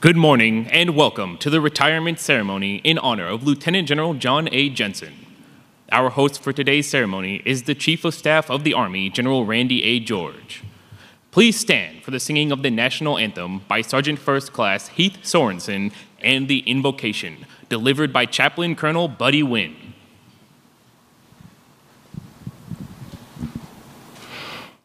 Good morning and welcome to the retirement ceremony in honor of Lieutenant General Jon A. Jensen. Our host for today's ceremony is the Chief of Staff of the Army, General Randy A. George. Please stand for the singing of the national anthem by Sergeant First Class Heath Sorensen and the invocation, delivered by Chaplain Colonel Buddy Wynn.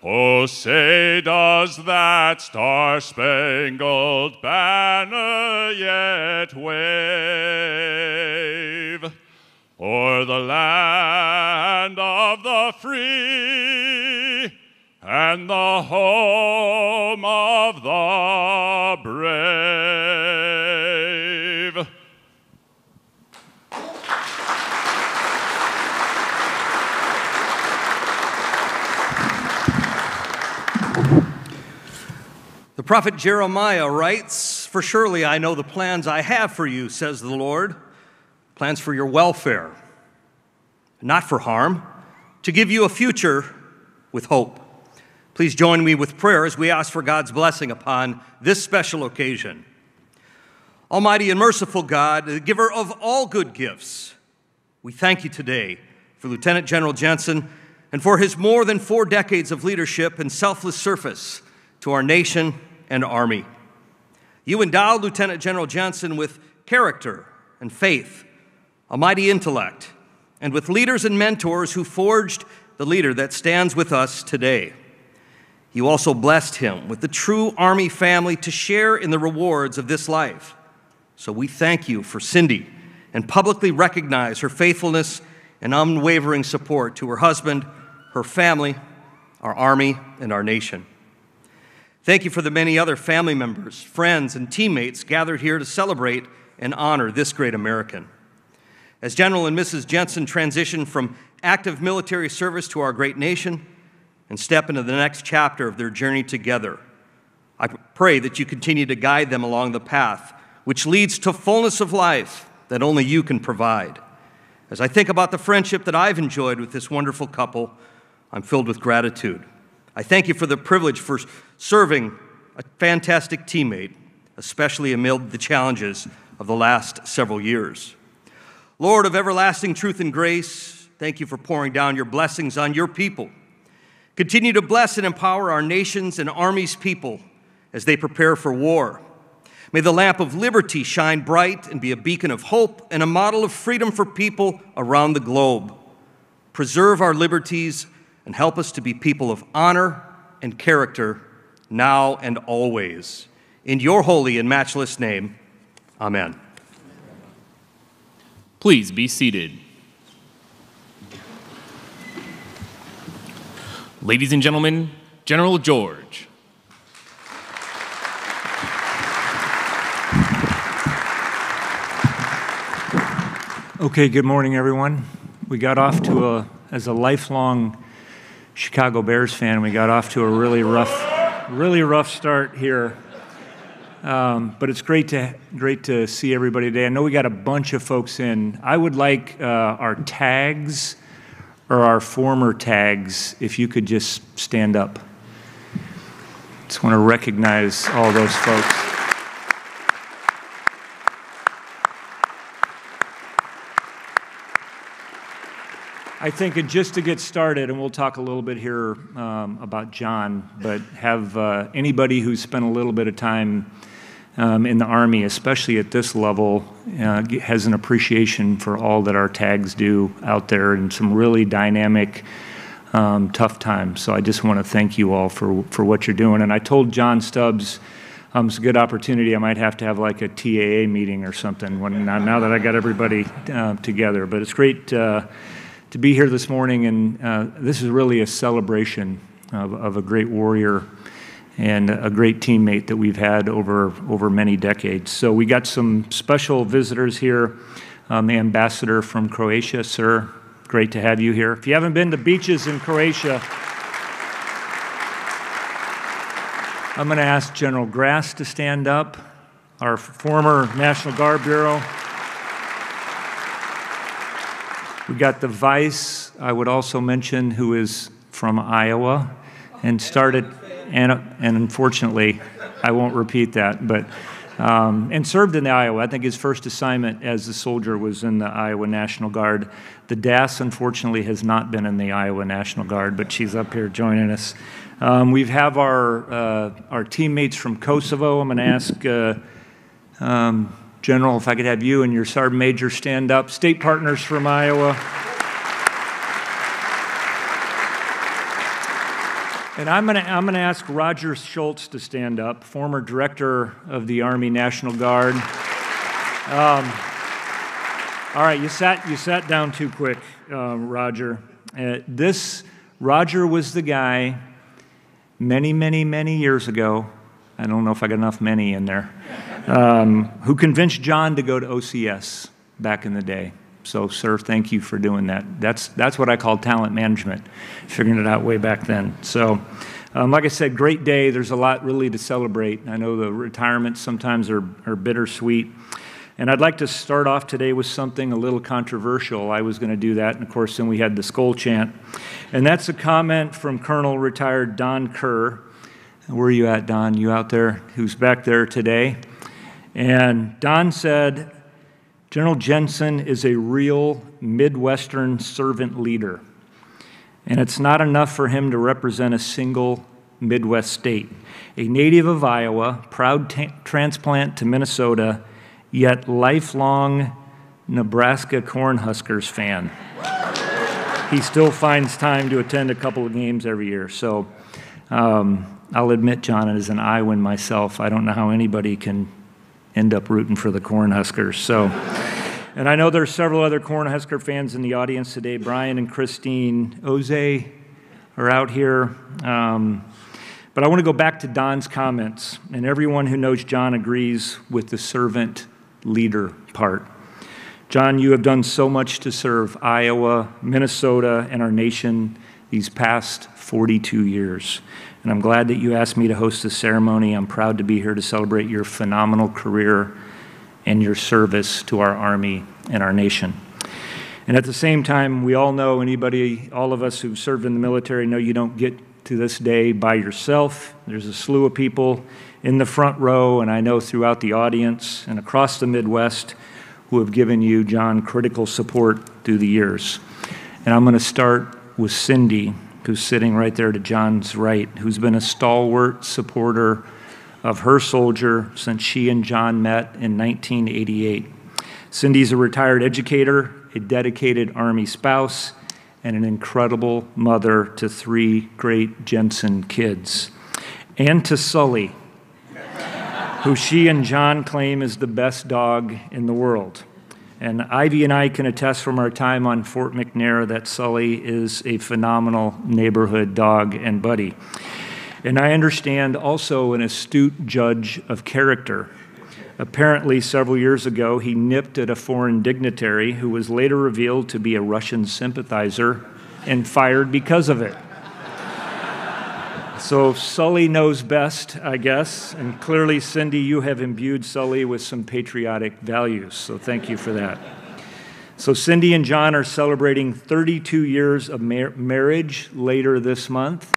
Oh, say, does that star spangled banner yet wave o'er the land of the free and the home of the brave? The prophet Jeremiah writes, For surely I know the plans I have for you, says the Lord plans for your welfare, not for harm, to give you a future with hope. Please join me with prayer as we ask for God's blessing upon this special occasion. Almighty and merciful God, the giver of all good gifts, we thank you today for Lieutenant General Jensen and for his more than four decades of leadership and selfless service to our nation and army. You endowed Lieutenant General Jensen with character and faith, a mighty intellect, and with leaders and mentors who forged the leader that stands with us today. You also blessed him with the true Army family to share in the rewards of this life. So we thank you for Cindy and publicly recognize her faithfulness and unwavering support to her husband, her family, our Army, and our nation. Thank you for the many other family members, friends, and teammates gathered here to celebrate and honor this great American. As General and Mrs. Jensen transition from active military service to our great nation and step into the next chapter of their journey together, I pray that you continue to guide them along the path which leads to fullness of life that only you can provide. As I think about the friendship that I've enjoyed with this wonderful couple, I'm filled with gratitude. I thank you for the privilege for serving a fantastic teammate, especially amid the challenges of the last several years. Lord of everlasting truth and grace, thank you for pouring down your blessings on your people. Continue to bless and empower our nation's and army's people as they prepare for war. May the lamp of liberty shine bright and be a beacon of hope and a model of freedom for people around the globe. Preserve our liberties and help us to be people of honor and character now and always. In your holy and matchless name, amen. Please be seated. Ladies and gentlemen, General George. Okay, good morning, everyone. We got off to a, as a lifelong Chicago Bears fan, we got off to a really rough, really rough start here. Um, but it's great to great to see everybody today. I know we got a bunch of folks in. I would like uh, our tags or our former tags, if you could just stand up. Just want to recognize all those folks. I think just to get started, and we'll talk a little bit here um, about Jon, but have uh, anybody who's spent a little bit of time um, in the Army, especially at this level, uh, has an appreciation for all that our tags do out there and some really dynamic um, tough times. So I just want to thank you all for, for what you're doing. And I told John Stubbs, um, it's a good opportunity. I might have to have like a TAA meeting or something when, now, now that I got everybody uh, together. But it's great uh, to be here this morning, and uh, this is really a celebration of, of a great warrior and a great teammate that we've had over, over many decades. So we got some special visitors here. Um, the ambassador from Croatia, sir, great to have you here. If you haven't been to beaches in Croatia, I'm going to ask General Grass to stand up, our former National Guard Bureau. We got the vice, I would also mention, who is from Iowa and started and, and unfortunately, I won't repeat that, but um, and served in the Iowa. I think his first assignment as a soldier was in the Iowa National Guard. The DAS, unfortunately, has not been in the Iowa National Guard, but she's up here joining us. Um, we have our, uh, our teammates from Kosovo. I'm going to ask uh, um, General if I could have you and your Sergeant Major stand up. State partners from Iowa. And I'm going to I'm to ask Roger Schultz to stand up, former director of the Army National Guard. Um, all right, you sat you sat down too quick, uh, Roger. Uh, this Roger was the guy many, many, many years ago. I don't know if I got enough many in there. Um, who convinced Jon to go to OCS back in the day. So, sir, thank you for doing that. That's, that's what I call talent management, figuring it out way back then. So, um, like I said, great day. There's a lot really to celebrate. I know the retirements sometimes are, are bittersweet. And I'd like to start off today with something a little controversial. I was going to do that, and of course, then we had the Skol chant. And that's a comment from Colonel retired Don Kerr. Where are you at, Don? You out there? Who's back there today? And Don said, General Jensen is a real Midwestern servant leader. And it's not enough for him to represent a single Midwest state. A native of Iowa, proud t- transplant to Minnesota, yet lifelong Nebraska Cornhuskers fan. he still finds time to attend a couple of games every year. So um, I'll admit, Jon, as an Iowan myself, I don't know how anybody can end up rooting for the Cornhuskers. So, and I know there's several other Cornhusker fans in the audience today. Brian and Christine Oze are out here. Um, but I want to go back to Don's comments, and everyone who knows Jon agrees with the servant leader part. Jon, you have done so much to serve Iowa, Minnesota, and our nation these past 42 years. And I'm glad that you asked me to host this ceremony. I'm proud to be here to celebrate your phenomenal career and your service to our Army and our nation. And at the same time, we all know, anybody, all of us who've served in the military know you don't get to this day by yourself. There's a slew of people in the front row, and I know throughout the audience and across the Midwest who have given you, Jon, critical support through the years. And I'm going to start with Cindy, who's sitting right there to Jon's right, who's been a stalwart supporter of her soldier since she and Jon met in 1988. Cindy's a retired educator, a dedicated Army spouse, and an incredible mother to three great Jensen kids. And to Sully, who she and Jon claim is the best dog in the world. And Ivy and I can attest from our time on Fort McNair that Sully is a phenomenal neighborhood dog and buddy. And I understand also an astute judge of character. Apparently, several years ago, he nipped at a foreign dignitary who was later revealed to be a Russian sympathizer and fired because of it. So Sully knows best, I guess. And clearly, Cindy, you have imbued Sully with some patriotic values. So thank you for that. So Cindy and Jon are celebrating 32 years of mar- marriage later this month,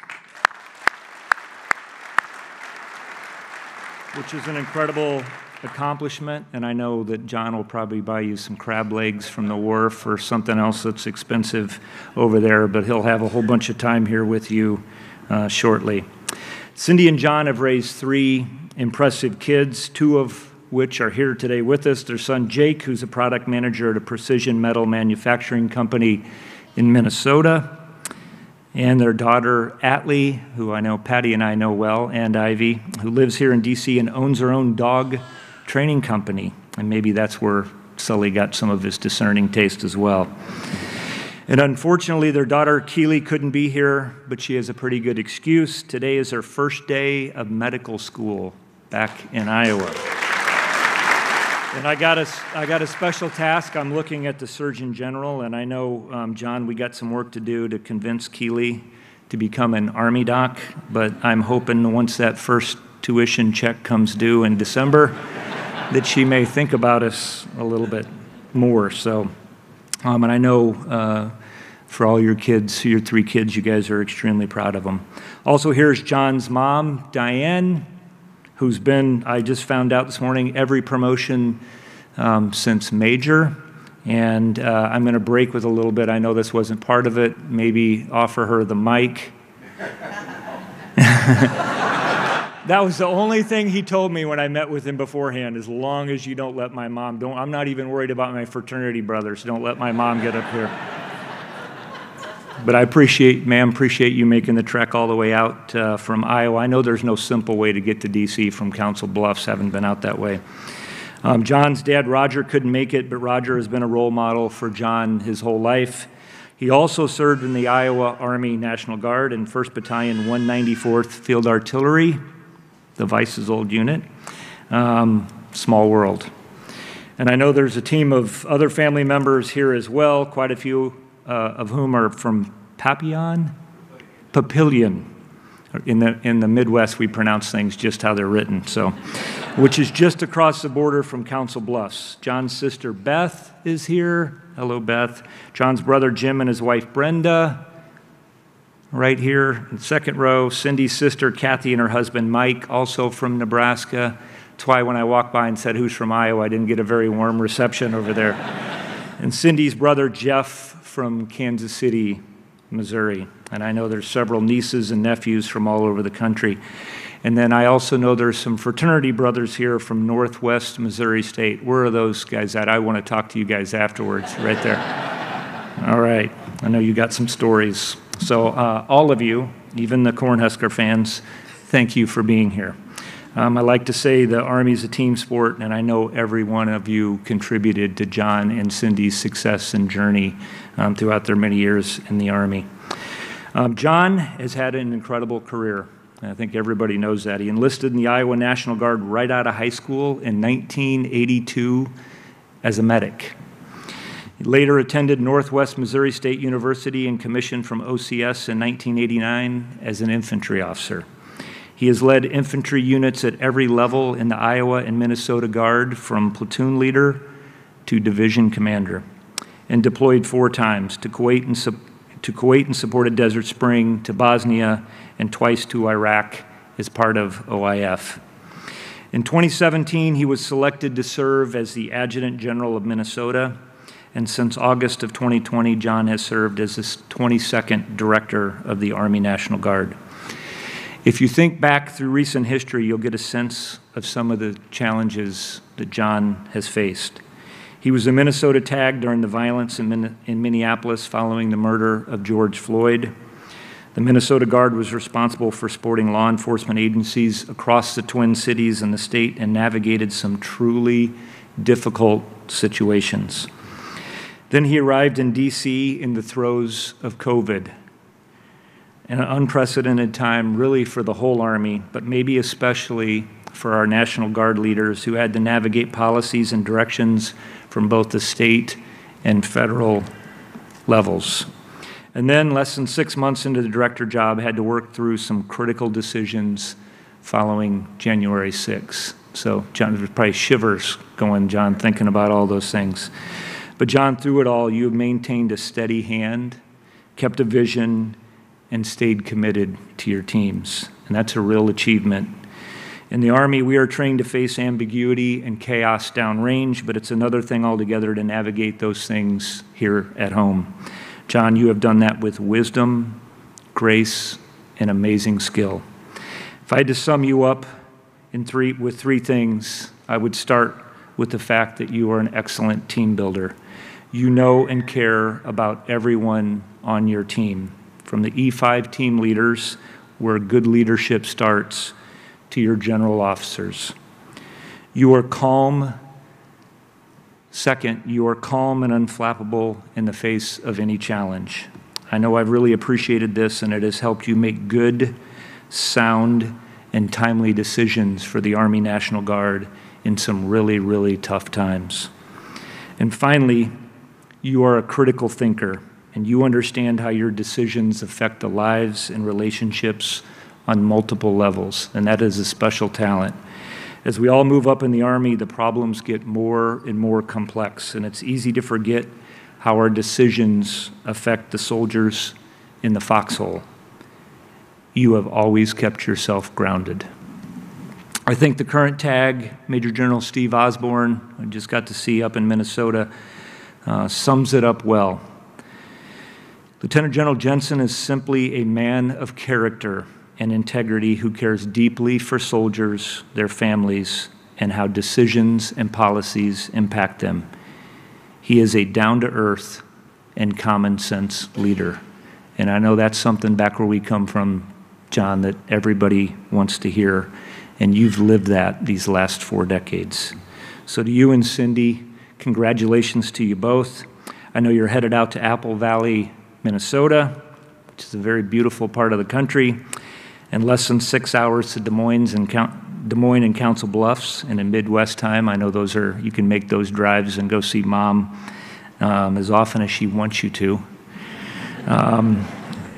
which is an incredible accomplishment. And I know that Jon will probably buy you some crab legs from the wharf or something else that's expensive over there, but he'll have a whole bunch of time here with you uh, shortly. Cindy and Jon have raised three impressive kids, two of which are here today with us. Their son Jake, who's a product manager at a precision metal manufacturing company in Minnesota. and their daughter Atlee, who I know Patty and I know well, and Ivy, who lives here in DC and owns her own dog training company. And maybe that's where Sully got some of his discerning taste as well. And unfortunately, their daughter Keely couldn't be here, but she has a pretty good excuse. Today is her first day of medical school back in Iowa. And I got, a, I got a special task. I'm looking at the Surgeon General, and I know, um, Jon, we got some work to do to convince Keely to become an Army doc, but I'm hoping once that first tuition check comes due in December, that she may think about us a little bit more. So, um, and I know uh, for all your kids, your three kids, you guys are extremely proud of them. Also, here's Jon's mom, Diane, who's been, I just found out this morning, every promotion um, since major. And uh, I'm going to break with a little bit. I know this wasn't part of it. Maybe offer her the mic. that was the only thing he told me when I met with him beforehand. As long as you don't let my mom, don't. I'm not even worried about my fraternity brothers. Don't let my mom get up here. But I appreciate, ma'am, appreciate you making the trek all the way out uh, from Iowa. I know there's no simple way to get to D.C. from Council Bluffs, haven't been out that way. Um, Jon's dad, Roger, couldn't make it, but Roger has been a role model for Jon his whole life. He also served in the Iowa Army National Guard and 1st Battalion, 194th Field Artillery, the Vice's old unit. Um, small world. And I know there's a team of other family members here as well, quite a few Uh, of whom are from Papillon? Papillion. In the, in the Midwest, we pronounce things just how they're written, so, which is just across the border from Council Bluffs. Jon's sister Beth is here. Hello, Beth. Jon's brother Jim and his wife Brenda, right here in second row. Cindy's sister Kathy and her husband Mike, also from Nebraska. That's why when I walked by and said, Who's from Iowa, I didn't get a very warm reception over there. And Cindy's brother Jeff from Kansas City, Missouri. And I know there's several nieces and nephews from all over the country. And then I also know there's some fraternity brothers here from Northwest Missouri State. Where are those guys at? I want to talk to you guys afterwards, right there. all right. I know you got some stories. So, uh, all of you, even the Cornhusker fans, thank you for being here. Um, I like to say the Army's a team sport, and I know every one of you contributed to Jon and Cindy's success and journey um, throughout their many years in the Army. Um, Jon has had an incredible career. I think everybody knows that. He enlisted in the Iowa National Guard right out of high school in 1982 as a medic. He later attended Northwest Missouri State University and commissioned from OCS in 1989 as an infantry officer. He has led infantry units at every level in the Iowa and Minnesota Guard, from platoon leader to division commander, and deployed four times to Kuwait and, to Kuwait and supported Desert Spring, to Bosnia, and twice to Iraq as part of OIF. In 2017, he was selected to serve as the Adjutant General of Minnesota, and since August of 2020, Jon has served as the 22nd Director of the Army National Guard. If you think back through recent history, you'll get a sense of some of the challenges that Jon has faced. He was a Minnesota tag during the violence in, Min- in Minneapolis following the murder of George Floyd. The Minnesota Guard was responsible for supporting law enforcement agencies across the Twin Cities and the state and navigated some truly difficult situations. Then he arrived in D.C. in the throes of COVID an unprecedented time, really, for the whole Army, but maybe especially for our National Guard leaders who had to navigate policies and directions from both the state and federal levels. And then, less than six months into the director job, had to work through some critical decisions following January 6. So, Jon, there's probably shivers going, Jon, thinking about all those things. But, Jon, through it all, you have maintained a steady hand, kept a vision, and stayed committed to your teams. And that's a real achievement. In the Army, we are trained to face ambiguity and chaos downrange, but it's another thing altogether to navigate those things here at home. Jon, you have done that with wisdom, grace, and amazing skill. If I had to sum you up in three, with three things, I would start with the fact that you are an excellent team builder. You know and care about everyone on your team from the E5 team leaders, where good leadership starts, to your general officers. You are calm. Second, you are calm and unflappable in the face of any challenge. I know I've really appreciated this, and it has helped you make good, sound, and timely decisions for the Army National Guard in some really, really tough times. And finally, you are a critical thinker, and you understand how your decisions affect the lives and relationships on multiple levels, and that is a special talent. As we all move up in the Army, the problems get more and more complex, and it's easy to forget how our decisions affect the soldiers in the foxhole. You have always kept yourself grounded. I think the current tag, Major General Steve Osborn, I just got to see up in Minnesota, uh, sums it up well. Lieutenant General Jensen is simply a man of character and integrity who cares deeply for soldiers, their families, and how decisions and policies impact them. He is a down to earth and common sense leader. And I know that's something back where we come from, Jon, that everybody wants to hear. And you've lived that these last four decades. So, to you and Cindy, congratulations to you both. I know you're headed out to Apple Valley, Minnesota, which is a very beautiful part of the country, and less than six hours to Des Moines and Des Moines and Council Bluffs, and in Midwest time, I know those are you can make those drives and go see mom um, as often as she wants you to. Um,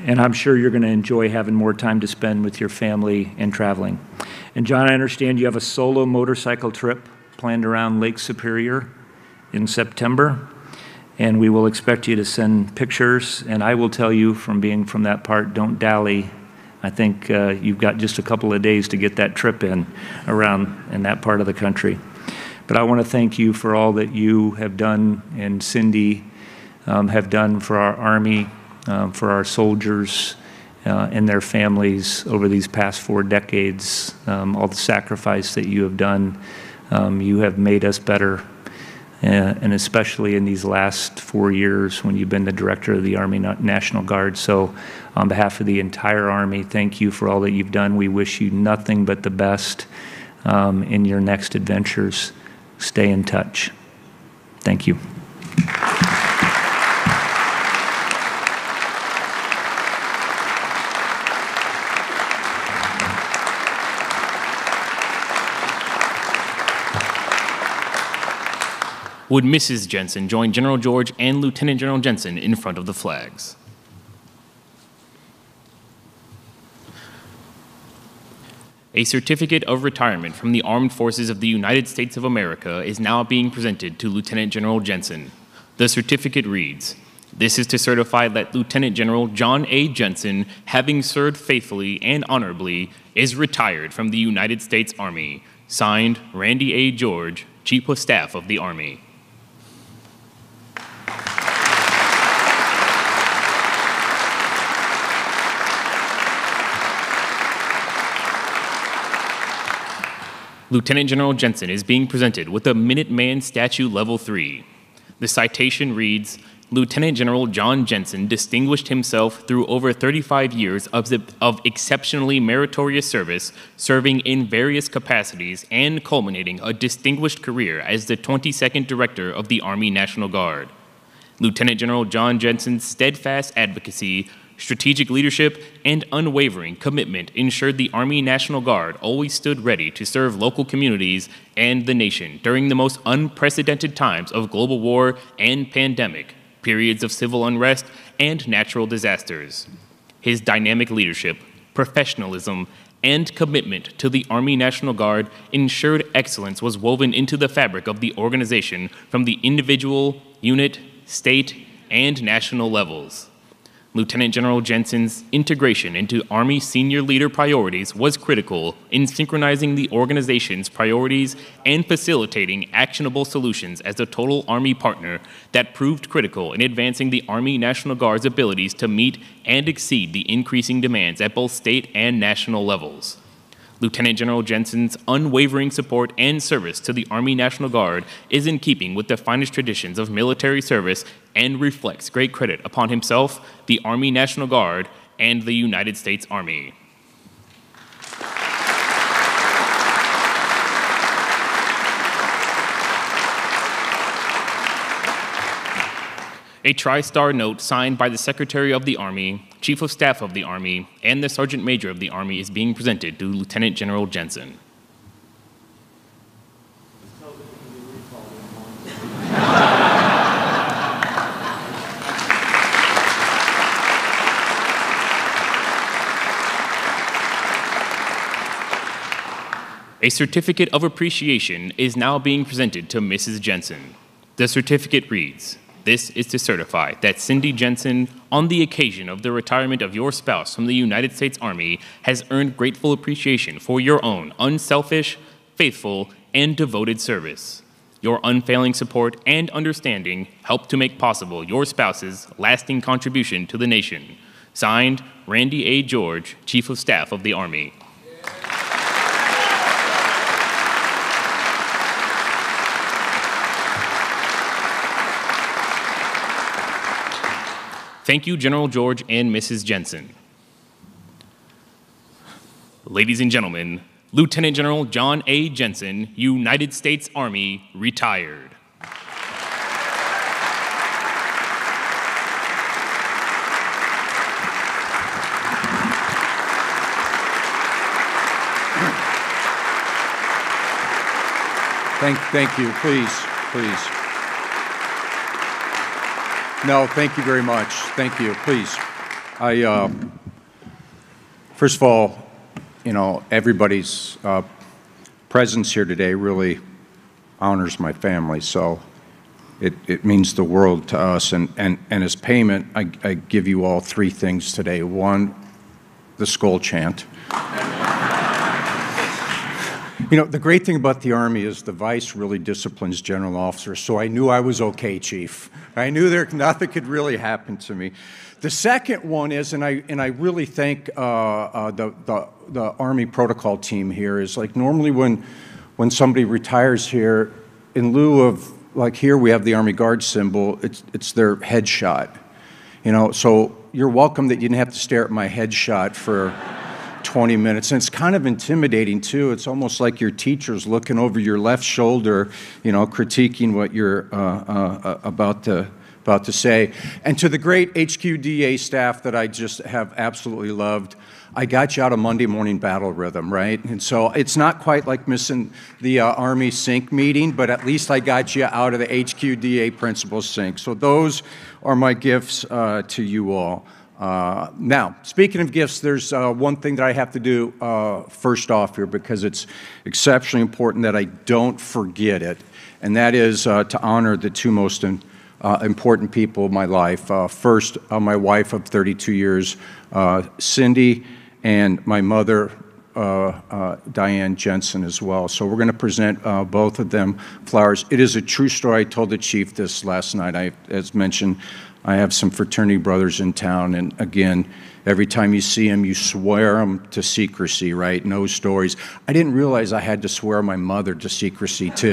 and I'm sure you're going to enjoy having more time to spend with your family and traveling. And Jon, I understand you have a solo motorcycle trip planned around Lake Superior in September, and we will expect you to send pictures. And I will tell you from being from that part, don't dally I think uh, you've got just a couple of days to get that trip in around in that part of the country. But I want to thank you for all that you have done and Cindy um, have done for our Army, um, for our soldiers uh, and their families over these past four decades, um, all the sacrifice that you have done. Um, you have made us better and especially in these last four years when you've been the director of the Army National Guard. So, on behalf of the entire Army, thank you for all that you've done. We wish you nothing but the best um, in your next adventures. Stay in touch. Thank you. Would Mrs. Jensen join General George and Lieutenant General Jensen in front of the flags. A certificate of retirement from the Armed Forces of the United States of America is now being presented to Lieutenant General Jensen. The certificate reads, this is to certify that Lieutenant General Jon A. Jensen, having served faithfully and honorably, is retired from the United States Army. Signed, Randy A. George, Chief of Staff of the Army. Lieutenant General Jensen is being presented with a Minuteman Statue Level 3. The citation reads Lieutenant General Jon Jensen distinguished himself through over 35 years of, the, of exceptionally meritorious service, serving in various capacities and culminating a distinguished career as the 22nd Director of the Army National Guard. Lieutenant General Jon Jensen's steadfast advocacy Strategic leadership and unwavering commitment ensured the Army National Guard always stood ready to serve local communities and the nation during the most unprecedented times of global war and pandemic, periods of civil unrest, and natural disasters. His dynamic leadership, professionalism, and commitment to the Army National Guard ensured excellence was woven into the fabric of the organization from the individual, unit, state, and national levels. Lieutenant General Jensen's integration into Army senior leader priorities was critical in synchronizing the organization's priorities and facilitating actionable solutions as a total Army partner that proved critical in advancing the Army National Guard's abilities to meet and exceed the increasing demands at both state and national levels. Lieutenant General Jensen's unwavering support and service to the Army National Guard is in keeping with the finest traditions of military service and reflects great credit upon himself, the Army National Guard, and the United States Army. A tri-star note signed by the Secretary of the Army, Chief of Staff of the Army, and the Sergeant Major of the Army is being presented to Lieutenant General Jensen. A certificate of appreciation is now being presented to Mrs. Jensen. The certificate reads, this is to certify that Cindy Jensen, on the occasion of the retirement of your spouse from the United States Army, has earned grateful appreciation for your own unselfish, faithful, and devoted service. Your unfailing support and understanding helped to make possible your spouse's lasting contribution to the nation. Signed, Randy A. George, Chief of Staff of the Army. Thank you, General George and Mrs. Jensen. Ladies and gentlemen, Lieutenant General Jon A. Jensen, United States Army, retired. Thank, thank you. Please, please. No, thank you very much. Thank you. Please. I, uh, first of all, you know, everybody's uh, presence here today really honors my family. So it, it means the world to us. And, and, and as payment, I, I give you all three things today. One, the Skol chant. You know, the great thing about the Army is the vice really disciplines general officers, so I knew I was okay, Chief. I knew there nothing could really happen to me. The second one is, and I and I really thank uh, uh, the, the the Army protocol team here. Is like normally when when somebody retires here, in lieu of like here we have the Army Guard symbol, it's it's their headshot. You know, so you're welcome that you didn't have to stare at my headshot for 20 minutes. And it's kind of intimidating, too. It's almost like your teacher's looking over your left shoulder, you know, critiquing what you're uh, uh, uh about to about to say. And to the great HQDA staff that I just have absolutely loved, I got you out of Monday morning battle rhythm, right? And so it's not quite like missing the uh, Army sync meeting, but at least I got you out of the HQDA principal sync. So those are my gifts uh, to you all. Uh, now, speaking of gifts, there's uh, one thing that I have to do uh, first off here because it's exceptionally important that I don't forget it, and that is uh, to honor the two most in, uh, important people of my life. Uh, first, my wife of 32 years, Cindy, and my mother, Diane Jensen, as well. So we're going to present both of them flowers. It is a true story. I told the chief this last night. I, as mentioned, I have some fraternity brothers in town, and again, every time you see them, you swear them to secrecy, right? No stories. I didn't realize I had to swear my mother to secrecy, too.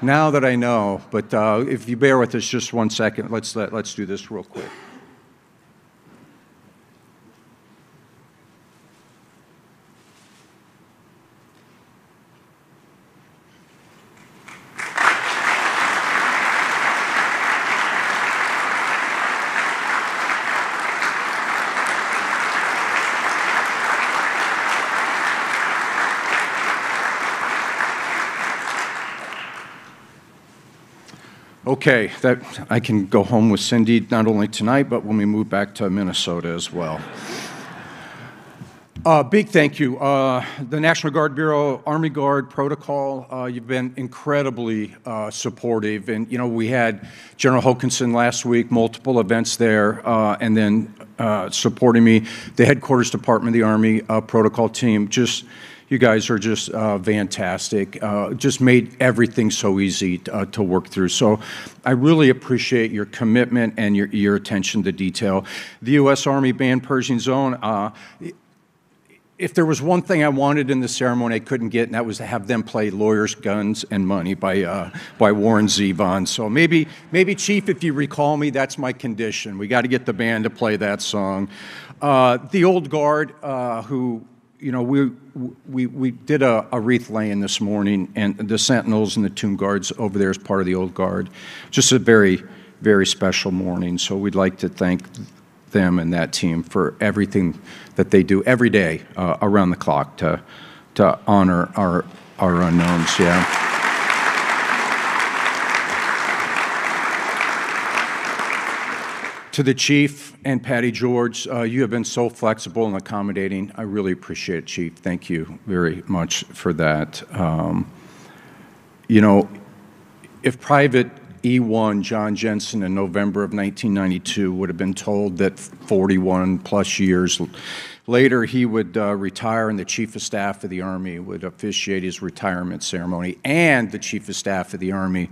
now that I know, but uh, if you bear with us just one second, let's, let, let's do this real quick. Okay, that I can go home with Cindy not only tonight, but when we move back to Minnesota as well. Uh, big thank you. Uh, the National Guard Bureau, Army Guard protocol, uh, you've been incredibly uh, supportive. And, you know, we had General Hokanson last week, multiple events there, uh, and then uh, supporting me, the headquarters department of the Army protocol team. Just you guys are just uh, fantastic. Uh, just made everything so easy uh, to work through. So I really appreciate your commitment and your, your attention to detail. The U.S. Army Band Pershing's Own, if there was one thing I wanted in the ceremony I couldn't get, and that was to have them play "Lawyers, Guns, and Money" by uh, by Warren Zevon. So maybe, maybe Chief, if you recall me, that's my condition. We got to get the band to play that song. Uh, the old guard, uh, who you know, we we we did a, a wreath laying this morning, and the Sentinels and the Tomb Guards over there as part of the old guard. Just a very very special morning. So we'd like to thank them and that team for everything that they do every day uh, around the clock to, to honor our, our unknowns. Yeah. To the chief and Patty George, uh, you have been so flexible and accommodating. I really appreciate it, Chief. Thank you very much for that. Um, you know, if Private E1 Jon Jensen in November of 1992 would have been told that 41 plus years later he would uh, retire and the Chief of Staff of the Army would officiate his retirement ceremony and the Chief of Staff of the Army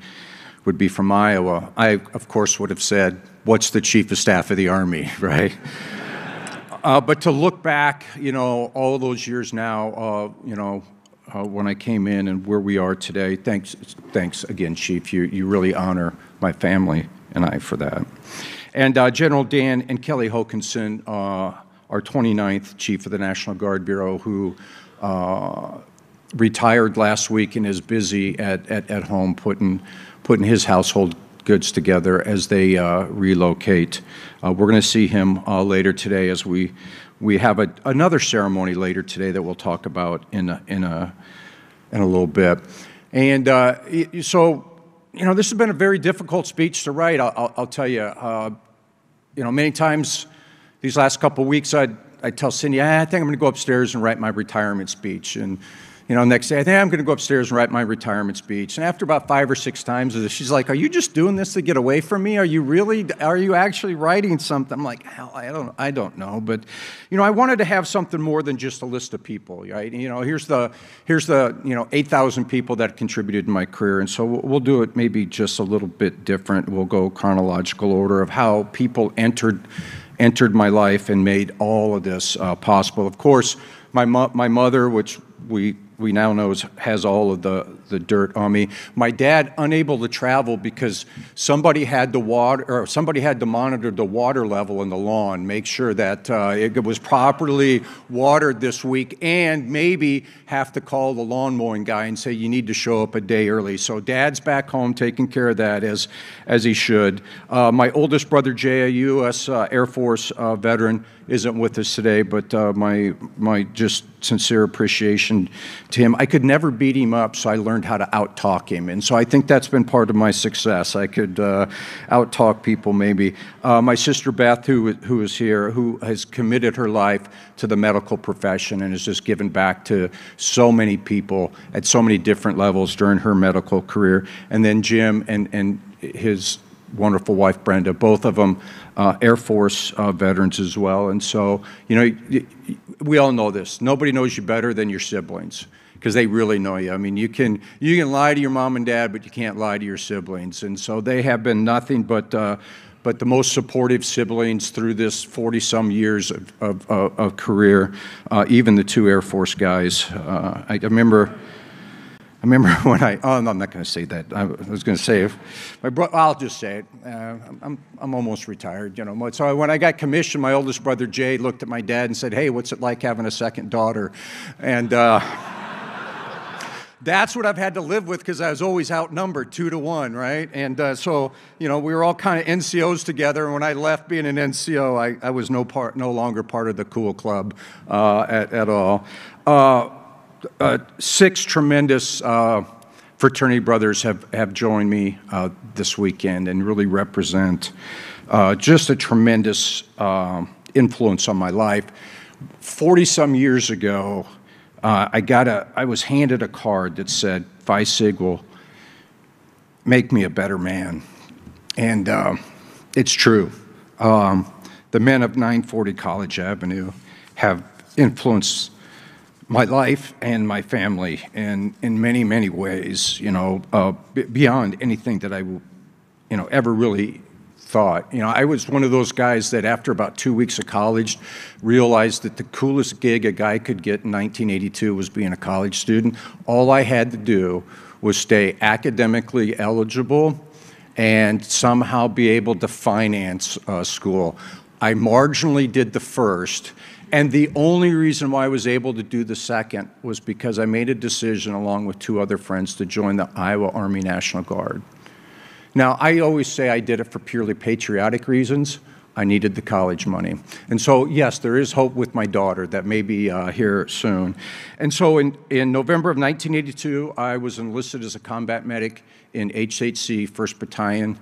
would be from Iowa. I, of course, would have said, What's the Chief of Staff of the Army, right? Uh, but to look back, you know, all those years now, uh, you know, uh, when I came in and where we are today. Thanks, thanks again, Chief. You, you really honor my family and I for that. And uh, General Dan and Kelly Hokanson, uh, our 29th Chief of the National Guard Bureau, who uh, retired last week and is busy at, at, at home putting, putting his household goods together as they uh, relocate. Uh, we're going to see him later today as we we have a, another ceremony later today that we'll talk about in a, in a, in a little bit. And uh, so, you know, this has been a very difficult speech to write, I'll, I'll tell you. Uh, you know, many times these last couple of weeks, I'd, I'd tell Cindy, ah, I think I'm going to go upstairs and write my retirement speech. And you know, next day, I think I'm going to go upstairs and write my retirement speech. And after about five or six times of this, she's like, Are you just doing this to get away from me? Are you really, are you actually writing something? I'm like, Hell, I don't, I don't know. But, you know, I wanted to have something more than just a list of people, right? You know, here's the, here's the, you know, 8,000 people that contributed to my career. And so we'll do it maybe just a little bit different. We'll go chronological order of how people entered, entered my life and made all of this uh, possible. Of course, my, mo- my mother, which we we now know has all of the, the dirt on me. My dad unable to travel because somebody had to water or somebody had to monitor the water level in the lawn, make sure that uh, it was properly watered this week, and maybe have to call the lawn mowing guy and say you need to show up a day early. So dad's back home taking care of that as as he should. Uh, my oldest brother Jay, a U.S. Uh, Air Force uh, veteran isn't with us today, but uh, my, my just sincere appreciation to him. I could never beat him up, so I learned how to out-talk him. And so I think that's been part of my success. I could uh, out-talk people maybe. Uh, my sister Beth, who, who is here, who has committed her life to the medical profession and has just given back to so many people at so many different levels during her medical career. And then Jim and, and his wonderful wife Brenda, both of them uh, Air Force uh, veterans as well. And so, you know, we all know this. Nobody knows you better than your siblings because they really know you. I mean, you can you can lie to your mom and dad, but you can't lie to your siblings. And so they have been nothing but. Uh, but the most supportive siblings through this 40 some years of, of, of career, uh, even the two Air Force guys. Uh, I remember remember when I, oh, no, I'm not going to say that. I was going to say, my bro, I'll just say it. Uh, I'm, I'm almost retired, you know. So when I got commissioned, my oldest brother Jay looked at my dad and said, hey, what's it like having a second daughter? And uh, that's what I've had to live with because I was always outnumbered two to one, right? And uh, so, you know, we were all kind of NCOs together. And when I left being an NCO, I, I was no, part, no longer part of the cool club uh, at, at all. Uh, six tremendous uh, fraternity brothers have, have joined me uh, this weekend and really represent uh, just a tremendous uh, influence on my life. 40 some years ago, uh, I, got a, I was handed a card that said, Phi Sig will make me a better man. And it's true. Um, the men of 940 College Avenue have influenced my life and my family in, in many, many ways, you know, uh, b- beyond anything that I, you know, ever really thought. You know, I was one of those guys that after about two weeks of college realized that the coolest gig a guy could get in 1982 was being a college student. All I had to do was stay academically eligible and somehow be able to finance uh, school. I marginally did the first, and the only reason why I was able to do the second was because I made a decision along with two other friends to join the Iowa Army National Guard. Now, I always say I did it for purely patriotic reasons. I needed the college money. And so, yes, there is hope with my daughter that may be uh, here soon. And so, in, in November of 1982, I was enlisted as a combat medic in HHC, 1st Battalion,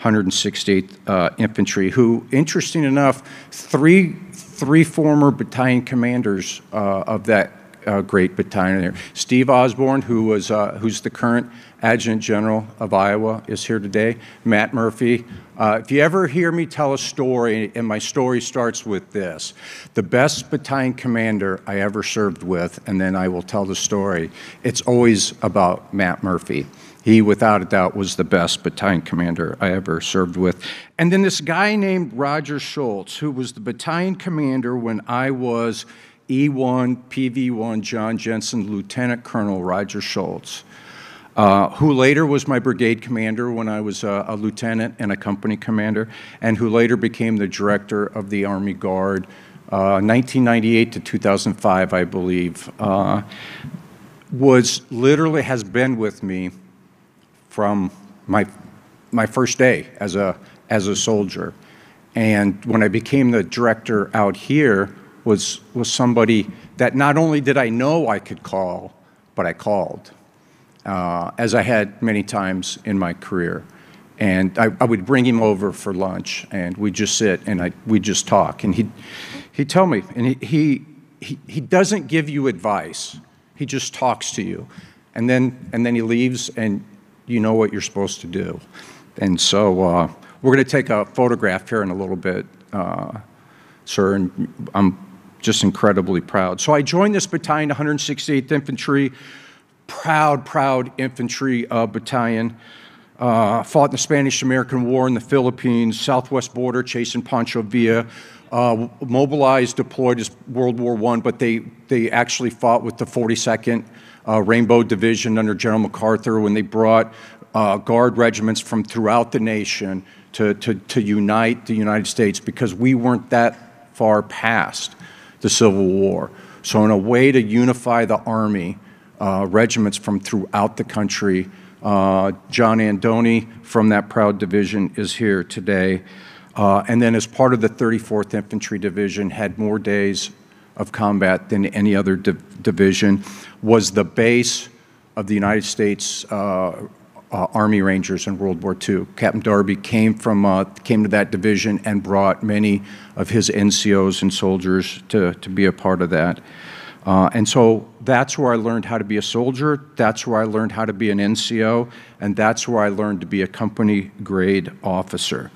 168th uh, Infantry, who, interesting enough, three, three former battalion commanders uh, of that uh, great battalion there. Steve Osborn, who was, uh, who's the current Adjutant General of Iowa, is here today. Matt Murphy. Uh, if you ever hear me tell a story, and my story starts with this, the best battalion commander I ever served with, and then I will tell the story, it's always about Matt Murphy. He, without a doubt, was the best battalion commander I ever served with. And then this guy named Roger Schultz, who was the battalion commander when I was E1, PV1 Jon Jensen, Lieutenant Colonel Roger Schultz, uh, who later was my brigade commander when I was a, a, lieutenant and a company commander, and who later became the director of the Army Guard, uh, 1998 to 2005, I believe, uh, was literally has been with me from my, my first day as a, as a soldier. And when I became the director out here, was, was somebody that not only did I know I could call, but I called, uh, as I had many times in my career. And I, I, would bring him over for lunch, and we'd just sit and I, we'd just talk. And he'd, he'd tell me, and he, he, he, he doesn't give you advice, he just talks to you. And then, and then he leaves, and you know what you're supposed to do. And so uh, we're going to take a photograph here in a little bit, uh, sir, and I'm just incredibly proud. So I joined this battalion, 168th Infantry, proud, proud infantry uh, battalion. Uh, fought in the Spanish-American War in the Philippines, southwest border, chasing Pancho Villa. Uh, mobilized, deployed as World War I, but they, they actually fought with the 42nd uh, Rainbow Division under General MacArthur when they brought uh, Guard regiments from throughout the nation to, to, to unite the United States because we weren't that far past the Civil War. So in a way to unify the Army, uh, regiments from throughout the country, uh, John Andonie from that proud division is here today. Uh, and then as part of the 34th Infantry Division, had more days of combat than any other div division, was the base of the United States uh, uh, Army Rangers in World War II. Captain Darby came from uh, came to that division and brought many of his NCOs and soldiers to, to be a part of that. Uh, and so that's where I learned how to be a soldier. That's where I learned how to be an NCO, and that's where I learned to be a company grade officer.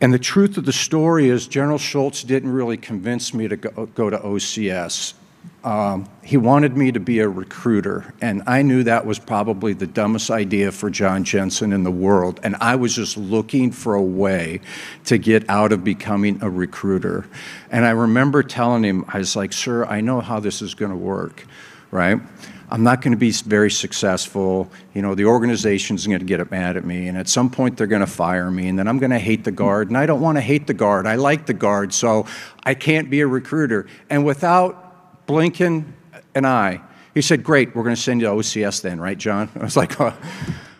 And the truth of the story is General Schultz didn't really convince me to go, go to OCS. Um, he wanted me to be a recruiter, and I knew that was probably the dumbest idea for Jon Jensen in the world. And I was just looking for a way to get out of becoming a recruiter. And I remember telling him, I was like, Sir, I know how this is going to work, right? I'm not going to be very successful. You know, the organization's going to get mad at me, and at some point they're going to fire me, and then I'm going to hate the Guard, and I don't want to hate the Guard. I like the Guard, so I can't be a recruiter. And without blinking and I. he said, Great, we're going to send you to OCS then, right, Jon? I was like, oh,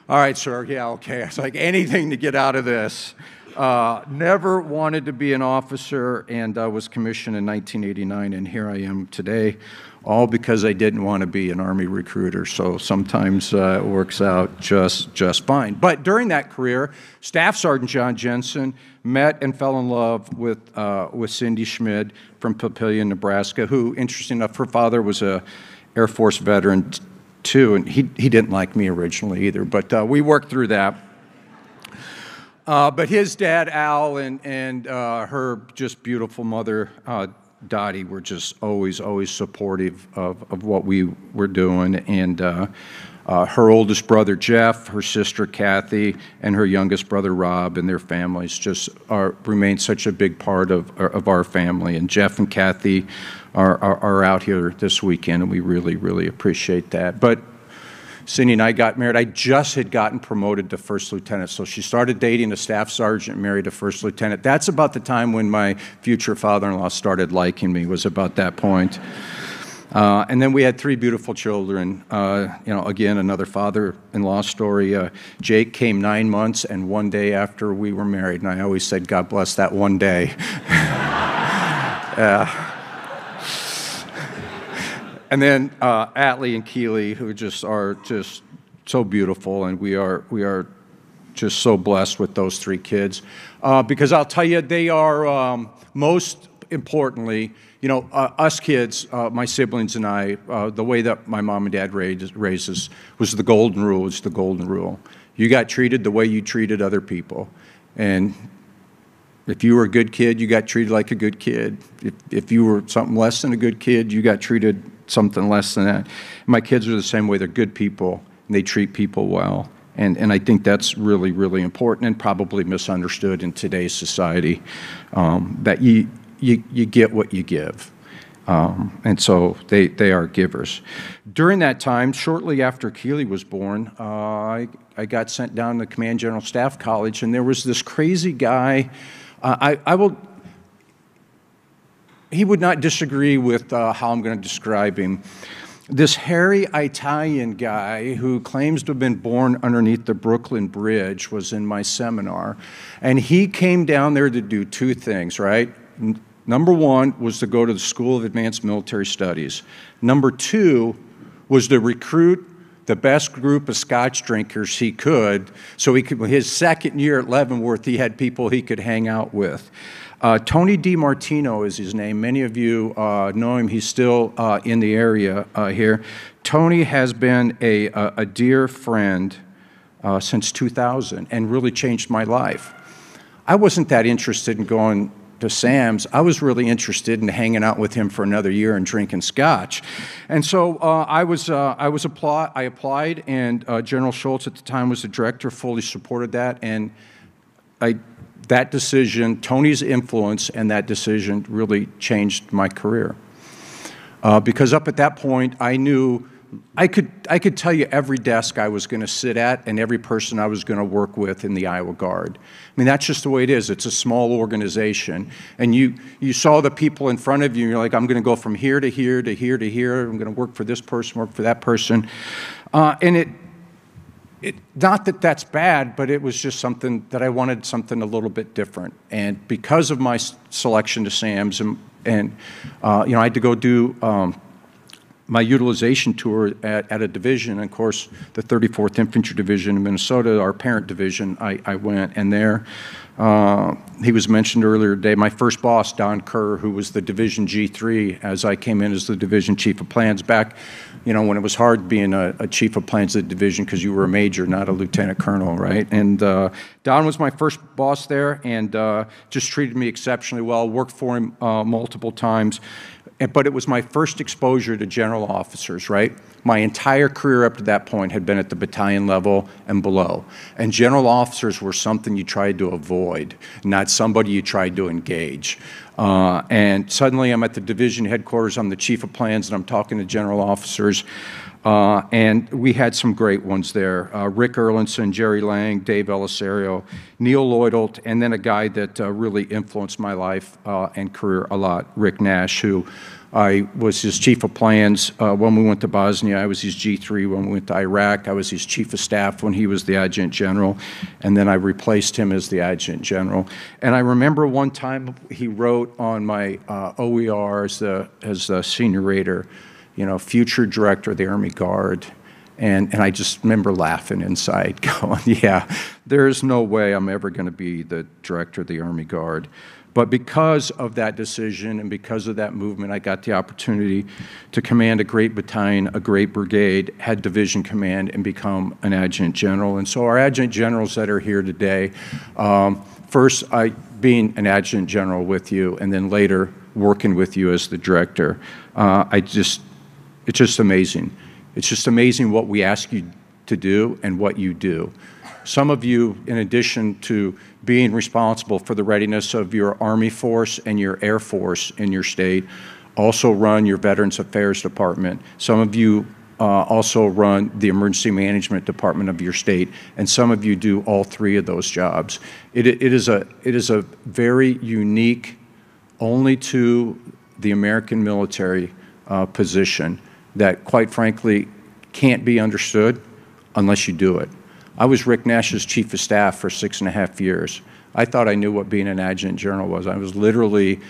All right, sir, yeah, okay. I was like, Anything to get out of this. Uh, never wanted to be an officer and uh, was commissioned in 1989, and here I am today all because I didn't want to be an Army recruiter. So sometimes uh, it works out just, just fine. But during that career, Staff Sergeant Jon Jensen met and fell in love with, uh, with Cindy Schmid from Papillion, Nebraska, who, interesting enough, her father was a Air Force veteran too, and he, he didn't like me originally either, but uh, we worked through that. Uh, but his dad, Al, and, and uh, her just beautiful mother, uh, Dottie were just always, always supportive of, of what we were doing. And uh, uh, her oldest brother Jeff, her sister Kathy, and her youngest brother Rob, and their families just are, remain such a big part of, of our family. And Jeff and Kathy are, are, are out here this weekend, and we really, really appreciate that. But Cindy and I got married. I just had gotten promoted to first lieutenant. So she started dating a staff sergeant, married a first lieutenant. That's about the time when my future father in law started liking me, was about that point. Uh, and then we had three beautiful children. Uh, you know, again, another father-in-law story. Uh, Jake came nine months and one day after we were married, and I always said, "God bless that one day." and then uh, Atlee and Keeley, who just are just so beautiful, and we are we are just so blessed with those three kids. Uh, because I'll tell you, they are um, most importantly, you know, uh, us kids, uh, my siblings and I, uh, the way that my mom and dad raised, raised us was the golden rule. It's the golden rule. You got treated the way you treated other people, and if you were a good kid, you got treated like a good kid. If, if you were something less than a good kid, you got treated something less than that. My kids are the same way. They're good people, and they treat people well. And, and I think that's really, really important and probably misunderstood in today's society, um, that you, you, you get what you give. Um, and so they, they are givers. During that time, shortly after Keeley was born, uh, I, I got sent down to Command General Staff College, and there was this crazy guy. Uh, I, I will, he would not disagree with uh, how I'm going to describe him. This hairy Italian guy who claims to have been born underneath the Brooklyn Bridge was in my seminar. And he came down there to do two things, right? Number one was to go to the School of Advanced Military Studies. Number two was to recruit the best group of scotch drinkers he could so he could his second year at leavenworth he had people he could hang out with uh, Tony DeMartino is his name. Many of you uh, know him. He's still uh, in the area uh, here. Tony has been a, a, a dear friend uh, since 2000 and really changed my life. I wasn't that interested in going to SAMS, I was really interested in hanging out with him for another year and drinking scotch. And so uh, I was, uh, I was apply, I applied, and uh, General Schultz at the time was the director, fully supported that, and I that decision, Tony's influence and that decision really changed my career. Uh, because up at that point, I knew I could, I could tell you every desk I was going to sit at and every person I was going to work with in the Iowa Guard. I mean, that's just the way it is. It's a small organization. And you, you saw the people in front of you, and you're like, I'm going to go from here to here to here to here. I'm going to work for this person, work for that person. Uh, and it, it, not that that's bad, but it was just something that I wanted something a little bit different. And because of my selection to SAMS, and, and uh, you know, I had to go do um, my utilization tour at, at, a division. And of course, the 34th Infantry Division in Minnesota, our parent division, I, I went. And there, uh, he was mentioned earlier today, my first boss, Don Kerr, who was the Division G3 as I came in as the Division Chief of Plans back, you know, when it was hard being a, a Chief of Plans of the division because you were a major, not a lieutenant colonel, right? And uh, Don was my first boss there and uh, just treated me exceptionally well, worked for him uh, multiple times but it was my first exposure to general officers, right? My entire career up to that point had been at the battalion level and below. And general officers were something you tried to avoid, not somebody you tried to engage. Uh, and suddenly I'm at the division headquarters, I'm the chief of plans, and I'm talking to general officers. Uh, and we had some great ones there. Uh, Rick Erlandson, Jerry Lang, Dave Elicerio, Neal Loidolt, and then a guy that uh, really influenced my life uh, and career a lot, Rick Nash, who I was his chief of plans uh, when we went to Bosnia. I was his G3 when we went to Iraq. I was his chief of staff when he was the adjutant general. And then I replaced him as the adjutant general. And I remember one time he wrote on my uh, OER as the, as the senior rater, you know, future director of the Army Guard. And, and I just remember laughing inside, going, yeah, there's no way I'm ever going to be the director of the Army Guard. But because of that decision and because of that movement, I got the opportunity to command a great battalion, a great brigade, had division command, and become an adjutant general. And so our adjutant generals that are here today, um, first, I being an adjutant general with you, and then later working with you as the director, uh, I just it's just amazing. It's just amazing what we ask you to do and what you do. Some of you, in addition to being responsible for the readiness of your Army force and your Air Force in your state, also run your Veterans Affairs Department. Some of you uh, also run the Emergency Management Department of your state, and some of you do all three of those jobs. It, it, is, a, it is a very unique, only to the American military uh, position that, quite frankly, can't be understood unless you do it. I was Rick Nash's chief of staff for six and a half years. I thought I knew what being an adjutant general was. I was literally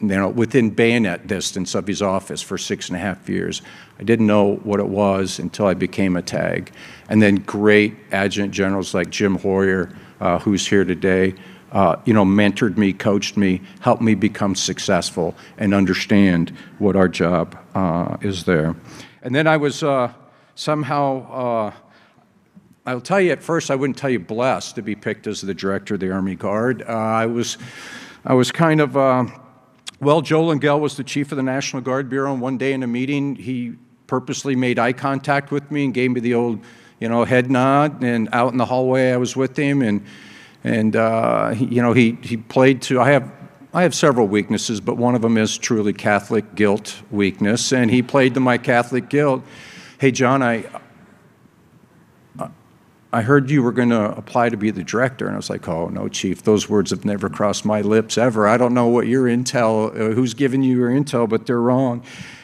you know, within bayonet distance of his office for six and a half years. I didn't know what it was until I became a tag. And then great adjutant generals like Jim Hoyer, uh, who's here today, uh, you know, mentored me, coached me, helped me become successful and understand what our job uh, is there. And then I was uh, somehow, uh, I'll tell you at first, I wouldn't tell you blessed to be picked as the director of the Army Guard. Uh, I was, I was kind of, well, Joe Lengyel was the chief of the National Guard Bureau, and one day in a meeting, he purposely made eye contact with me and gave me the old, you know, head nod. And out in the hallway, I was with him, and and uh, he, you know, he he played to. I have I have several weaknesses, but one of them is truly Catholic guilt weakness, and he played to my Catholic guilt. Hey, Jon, I I heard you were going to apply to be the director. And I was like, oh, no, Chief, those words have never crossed my lips ever. I don't know what your intel, uh, who's giving you your intel, but they're wrong.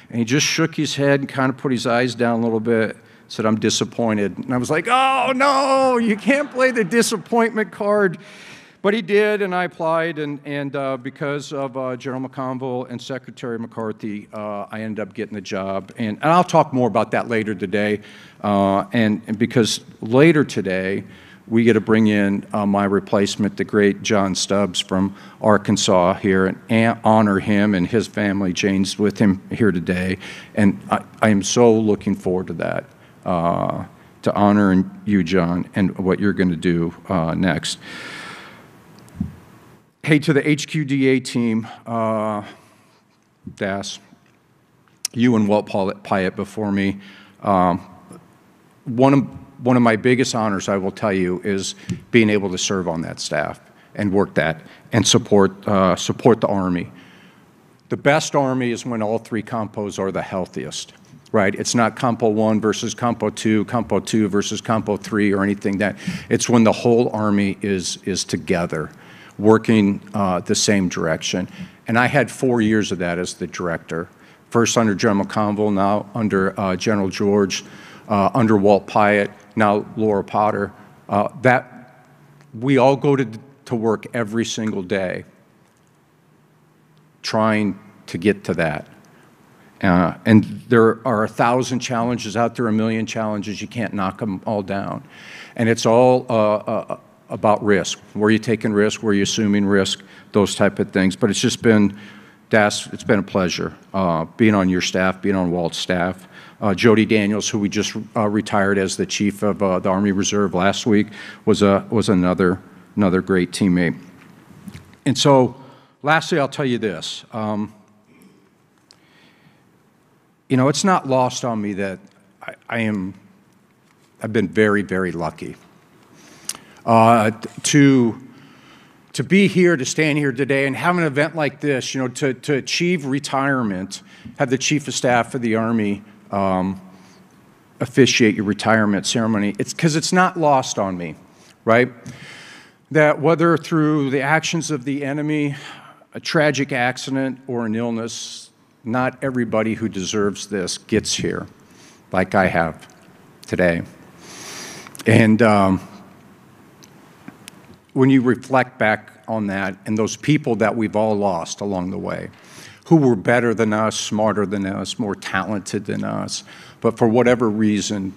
And he just shook his head and kind of put his eyes down a little bit, said, I'm disappointed. And I was like, oh, no, you can't play the disappointment card. But he did, and I applied, and, and uh, because of uh, General McConville and Secretary McCarthy, uh, I ended up getting the job. And, and, I'll talk more about that later today. Uh, and, and, because later today, we get to bring in uh, my replacement, the great John Stubbs from Arkansas here, and honor him and his family. Jane's with him here today. And I, I am so looking forward to that, uh, to honor you, John, and what you're going to do next. Hey, to the HQDA team, uh, Das, you and Walt Piatt before me. Um, one, of, one of my biggest honors, I will tell you, is being able to serve on that staff and work that and support, uh, support the Army. The best Army is when all three compos are the healthiest right? It's not Compo 1 versus Compo 2, Compo 2 versus Compo 3 or anything that, it's when the whole Army is, is together working uh, the same direction. And I had four years of that as the director. First under General McConville, now under uh, General George, uh, under Walt Piatt, now Laura Potter. Uh, that we all go to, to work every single day trying to get to that. Uh, and there are a thousand challenges out there, a million challenges. You can't knock them all down. And it's all uh, uh, about risk. Where you taking risk? Where you assuming risk? Those type of things. But it's just been, Das, it's been a pleasure uh, being on your staff, being on Walt's staff. Uh, Jody Daniels, who we just uh, retired as the chief of uh, the Army Reserve last week, was a was another another great teammate. And so, lastly, I'll tell you this. Um, you know, it's not lost on me that I, I am. I've been very, very lucky uh, to to be here, to stand here today and have an event like this, you know, to, to achieve retirement, have the Chief of Staff of the Army um, officiate your retirement ceremony. It's because it's not lost on me, right? That whether through the actions of the enemy, a tragic accident, or an illness, not everybody who deserves this gets here like I have today. And um, when you reflect back on that and those people that we've all lost along the way, who were better than us, smarter than us, more talented than us, but for whatever reason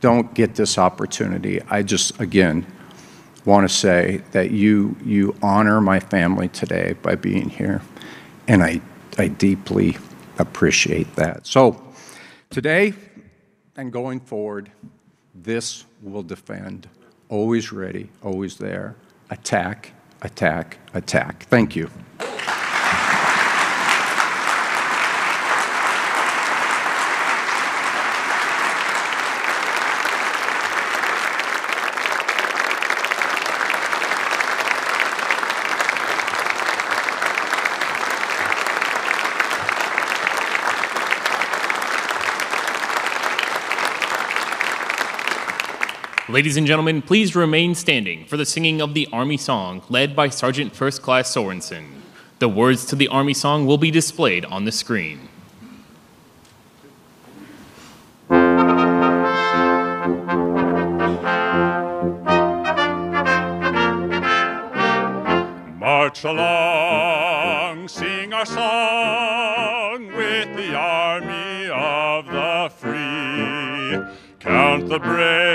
don't get this opportunity, I just, again, want to say that you, you honor my family today by being here, and I, I deeply appreciate that. So today and going forward, this will defend, always ready, always there attack, attack, attack. Thank you. Ladies and gentlemen, please remain standing for the singing of the Army song led by Sergeant First Class Sorensen. The words to the Army song will be displayed on the screen. March along, sing our song with the army of the free. Count the brave,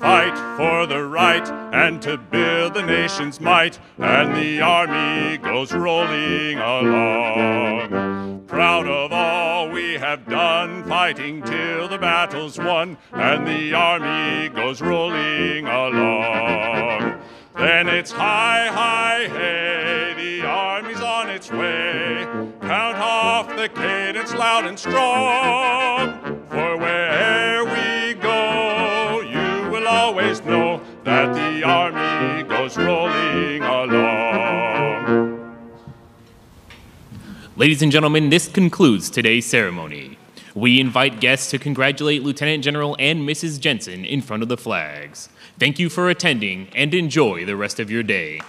fight for the right and to build the nation's might, and the army goes rolling along. Proud of all we have done, fighting till the battle's won, and the army goes rolling along. Then it's high, high, hey, the army's on its way. Count off the cadence loud and strong, for where we that the army goes rolling along. Ladies and gentlemen, this concludes today's ceremony. We invite guests to congratulate Lieutenant General and Mrs. Jensen in front of the flags. Thank you for attending and enjoy the rest of your day.